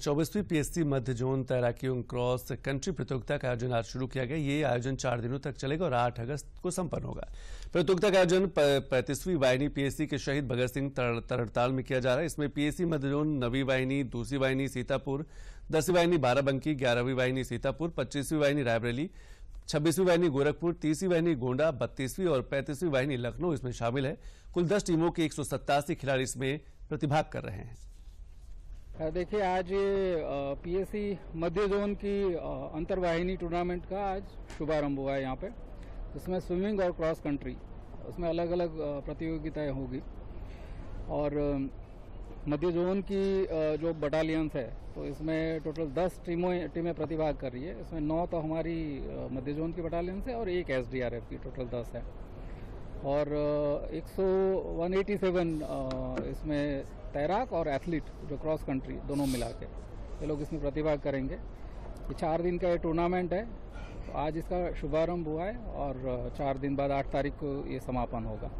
चौबीसवीं PSC मध्य zone तैराकियों cross country प्रतियोगिता का आयोजन आज शुरू किया गया। ये आयोजन चार दिनों तक चलेगा और आठ अगस्त को संपन्न होगा। प्रतियोगिता का आयोजन पैंतीसवीं वाहिनी पीएससी के शहीद भगत सिंह तरड़ताल में किया जा रहा है। इसमें पीएससी मध्य जोन नवी वाहिनी, दूसरी वाहिनी सीतापुर, दसवीं वाहिनी बाराबंकी, ग्यारहवीं वाहिनी सीतापुर, पच्चीसवीं वाहिनी रायबरेली, छब्बीसवीं वाहिनी गोरखपुर तीसरी वाहिनी गोंडा, बत्तीसवीं और पैंतीसवीं वाहिनी लखनऊ इसमें शामिल है। कुल दस टीमों के एक सौ सत्तासी खिलाड़ी इसमें प्रतिभाग कर रहे हैं। देखिए, आज पीएससी मध्य जोन की अंतरवाहिनी टूर्नामेंट का आज शुभारंभ हुआ है यहाँ पे इसमें स्विमिंग और क्रॉस कंट्री उसमें अलग अलग प्रतियोगिताएँ होगी। और मध्य जोन की जो बटालियंस है तो इसमें टोटल 10 टीमों, टीमें प्रतिभाग कर रही है। इसमें नौ तो हमारी मध्य जोन की बटालियंस है और एक एसडीआरएफ की टोटल 10 है। और एक सौ वन एटी सेवन इसमें तैराक और एथलीट जो क्रॉस कंट्री दोनों मिला के, ये लोग इसमें प्रतिभाग करेंगे। ये चार दिन का ये टूर्नामेंट है तो आज इसका शुभारंभ हुआ है और चार दिन बाद आठ तारीख को ये समापन होगा।